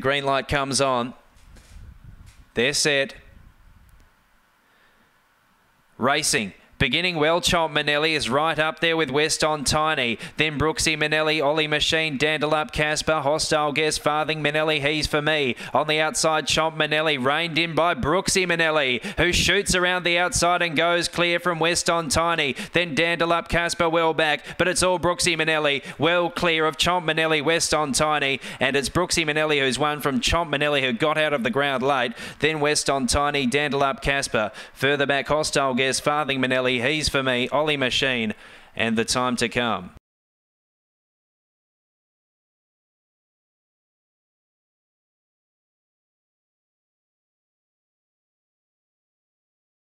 Green light comes on. They're set. Racing. Beginning well, Chomp Manelli is right up there with West on Tiny. Then Brooksy Manelli, Ollie Machine, Dandalup Casper, Hostile Guess, Farthing Manelli, he's for me. On the outside, Chomp Manelli, reined in by Brooksy Manelli, who shoots around the outside and goes clear from West on Tiny. Then Dandalup Casper well back, but it's all Brooksy Manelli, well clear of Chomp Manelli, West on Tiny. And it's Brooksy Manelli who's won from Chomp Manelli, who got out of the ground late. Then West on Tiny, Dandalup Casper. Further back, Hostile Guess, Farthing Manelli, He's for me, Ollie Machine, and the time to come.